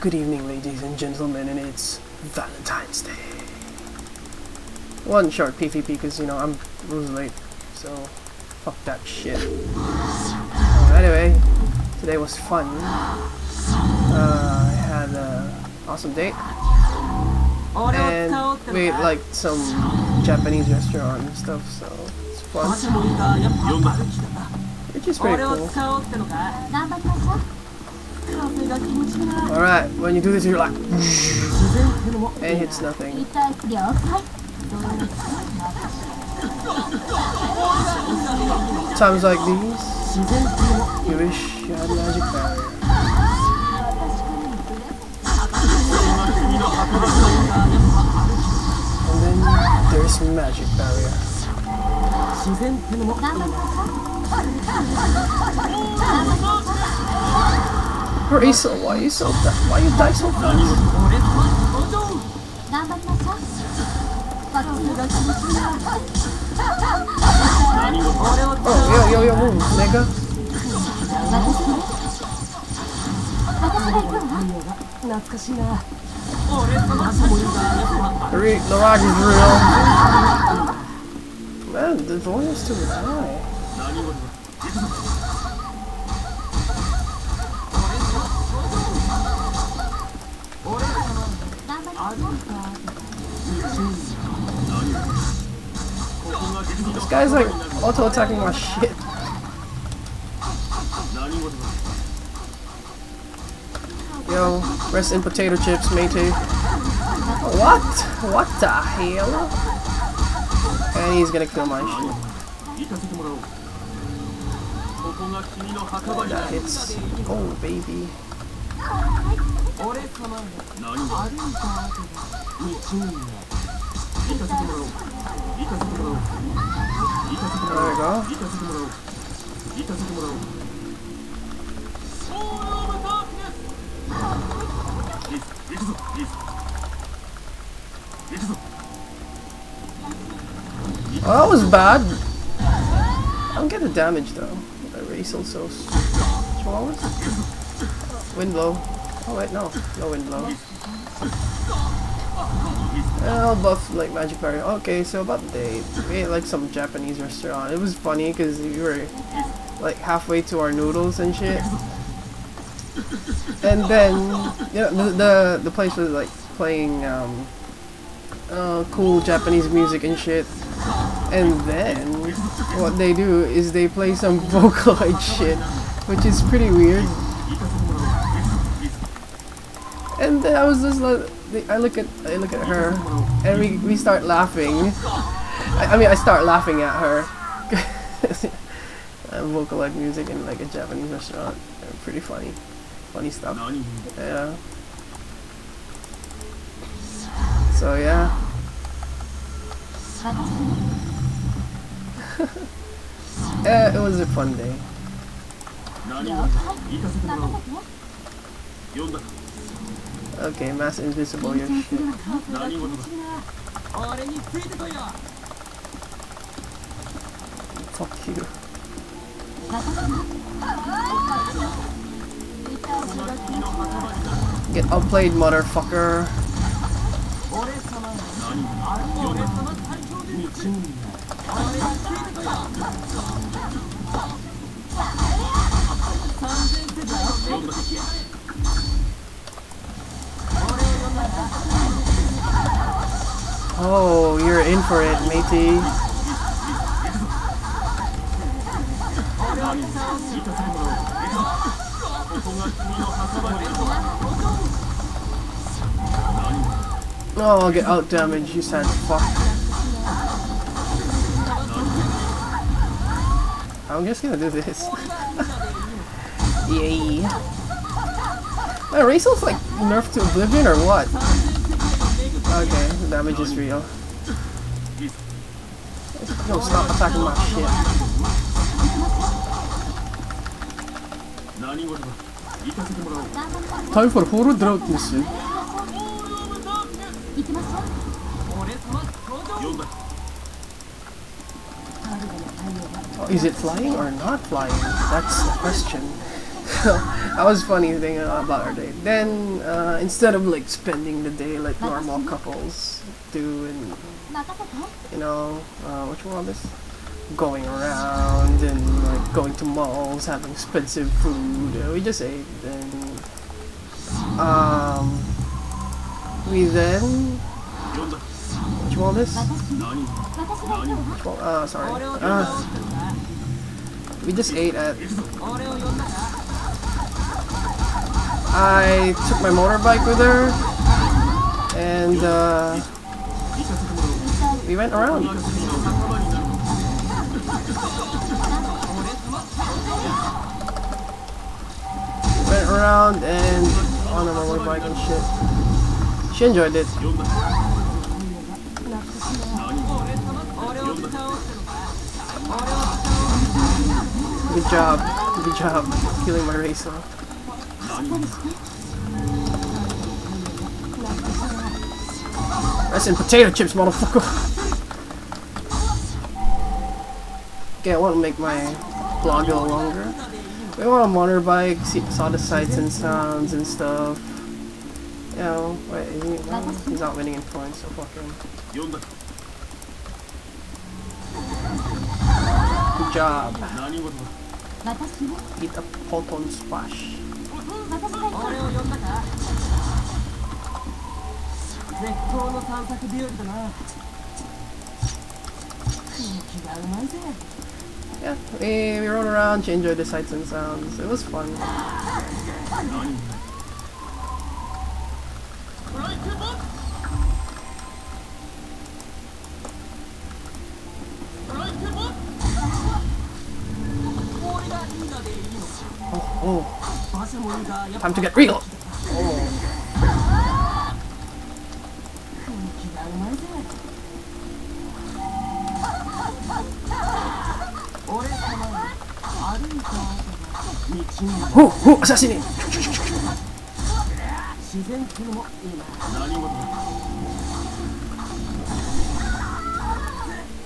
Good evening, ladies and gentlemen, and it's Valentine's Day. One short PvP because, you know, I'm was late, so fuck that shit. Uh, anyway, today was fun. Uh, I had an awesome date, and we ate like some Japanese restaurant and stuff, so it's fun. Which is pretty cool. Alright, when you do this, you're like, and hits nothing. Times like these, you wish you had magic barrier. And then there's magic barrier. Rachel, why you so why you die so fast? Oh, yo, yo, yo, move, nigga. The, re the rock is real. Man, the volume is too high. This guy's like auto attacking my shit. Yo, rest in potato chips, matey. What? What the hell? And he's gonna kill my shit. That hits. Oh, baby. Oh, that was bad. I don't get the damage though. The race also strong. Wind blow. Oh wait, no, no wind blow. I'll buff like magic barrier. Okay, so about the day, we ate like some Japanese restaurant. It was funny because we were like halfway to our noodles and shit. And then, you know, the the, the place was like playing um, uh, cool Japanese music and shit. And then, what they do is they play some Vocaloid shit, which is pretty weird. And I was just like, I look at I look at her, and we we start laughing. I, I mean, I start laughing at her. uh, Vocaloid music in like a Japanese restaurant, pretty funny, funny stuff. Yeah. So yeah. Uh, it was a fun day. Okay, mass invisible your shit. Fuck you. Get outplayed, motherfucker. Oh, you're in for it, matey. Oh, I'll get out damage, you sad fuck. I'm just gonna do this. Yay. Man, Racel's like nerfed to oblivion or what? Okay, the damage is real. Yo, stop attacking my shit. Time for horror drought mission. Oh, is it flying or not flying? That's the question. that was funny thing about our day. Then uh, instead of like spending the day like normal couples do, and you know, uh, what you call this? Going around and like going to malls, having expensive food. Uh, we just ate and um, we then what you this? Well, uh, sorry. Uh, we just ate at. I took my motorbike with her, and uh, we went around. Went around and on a motorbike and shit. She enjoyed it. Good job. Good job killing my racer. That's in potato chips, motherfucker. Okay, I want to make my vlog a little longer. We want a motorbike, see, saw the sights and sounds and stuff. You know, wait, is he, well, he's not winning in points, so fuck him. Good job. Eat a proton splash. 俺を呼んだか絶好の散策日和だな空気がうまいぜ Yeah, we, we rode around, she enjoyed the sights and sounds. It was fun. Time to get real. Who? Who? Assassinate!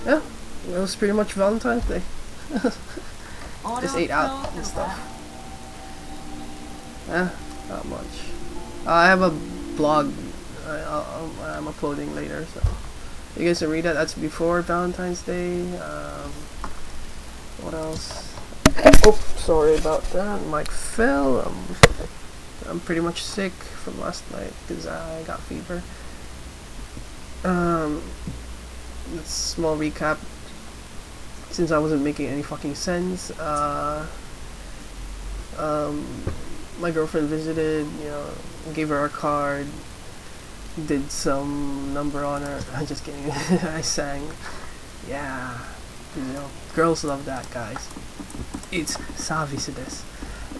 Yeah, it was pretty much Valentine's Day. Just ate out and stuff. Eh, not much. I have a blog I, I'm uploading later, so you guys can read that. That's before Valentine's Day. Um, what else? Oh, sorry about that. Mic fell. Um, I'm pretty much sick from last night because I got fever. Um, small recap. Since I wasn't making any fucking sense, uh, um, my girlfriend visited, you know, gave her a card, did some number on her. I'm just kidding. I sang. Yeah. You know, girls love that, guys. It's this.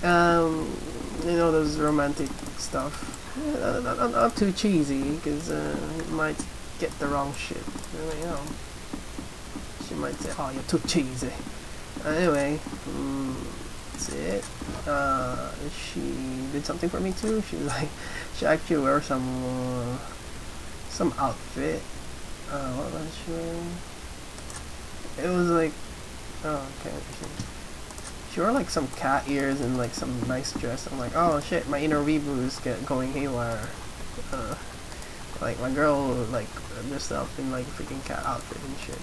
Um, you know, those romantic stuff. Not, not, too cheesy, because uh, you might get the wrong shit. You know, she might say, oh, you're too cheesy. Anyway, mm, that's it. Uh, she did something for me too. She like, she actually wore some uh, some outfit. Uh, what was she wearing? It was like, oh, okay. She, wore like some cat ears and like some nice dress. I'm like, oh shit, my inner weeboo is get going haywire. Uh, like my girl like up in like a freaking cat outfit and shit.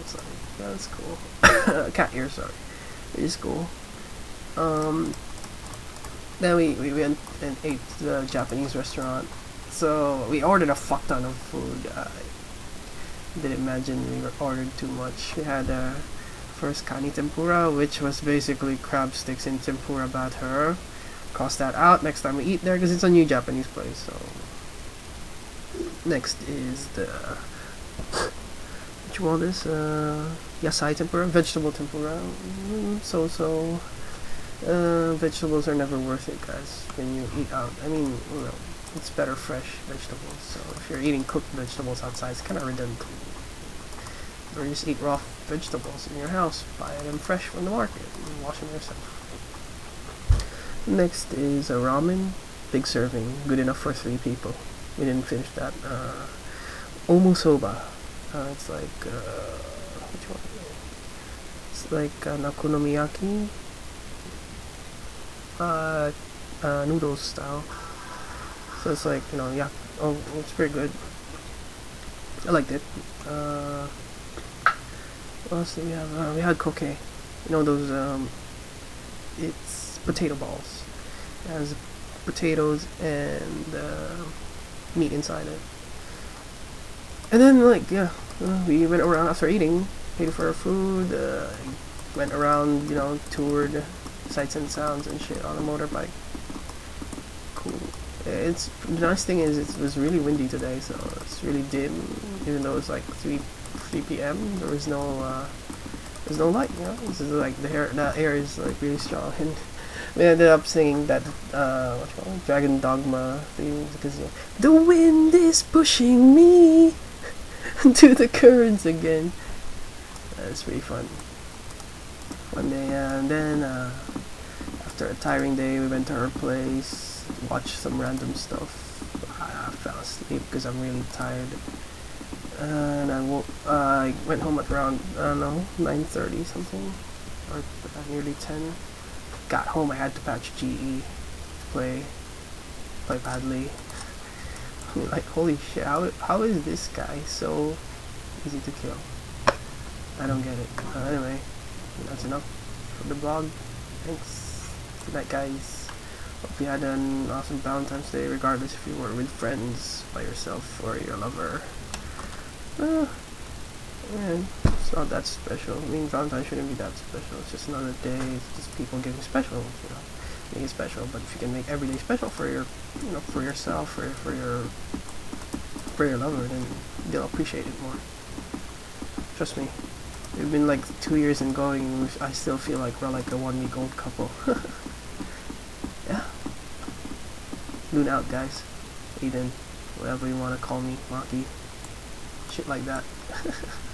It's like, yeah, that's cool. cat ears, sorry. It is cool. Um, then we, we went and ate the Japanese restaurant. So we ordered a fuck ton of food. I didn't imagine we were ordered too much. We had uh, first kani tempura, which was basically crab sticks in tempura batter. Cross that out next time we eat there because it's a new Japanese place. So next is the what you call this? Uh, yasai tempura, vegetable tempura. Mm, so so. Uh, vegetables are never worth it, guys. When you eat out, I mean, you know, it's better fresh vegetables. So if you're eating cooked vegetables outside, it's kind of redundant. Or just eat raw vegetables in your house. Buy them fresh from the market and wash them yourself. Next is a ramen, big serving, good enough for three people. We didn't finish that. Uh, omusoba. Uh, it's like uh, which one? It's like uh, nakonomiyaki uh, uh, noodles style. So it's like you know, yeah. Oh, it's pretty good. I liked it. Uh, what else did we have? Uh, we had coke. You know those um, it's potato balls. It has potatoes and uh, meat inside it. And then like yeah, uh, we went around after eating, paid for our food, uh, went around, you know, toured sights and sounds and shit on a motorbike. Cool. It's the nice thing is it was really windy today, so it's really dim. Even though it's like three three p.m., there was no uh, there's no light. You know, this is like the air the air is like really strong, and we ended up singing that uh, what you Dragon Dogma theme because you know, the wind is pushing me to the currents again. That's pretty fun. One day, and then uh, after a tiring day, we went to her place, watched some random stuff. I, fell asleep because I'm really tired. And I woke, uh, I went home at around, I don't know, 9.30 something, or nearly 10. Got home, I had to patch GE, play, play badly. I mean, like, holy shit, how, how is this guy so easy to kill? I don't get it. Uh, anyway, that's enough for the vlog. Thanks. Good night, guys. Hope you had an awesome Valentine's Day, regardless if you were with friends, by yourself, or your lover. Uh, man, it's not that special. I mean, Valentine shouldn't be that special. It's just another day. It's just people getting special, you know. Make it special, but if you can make every day special for your, you know, for yourself, for for your, for your lover, then they'll appreciate it more. Trust me. We've been like two years and going. I still feel like we're like a one-week-old couple. yeah. Loon out, guys. Aiden, whatever you want to call me, Maki. Shit like that.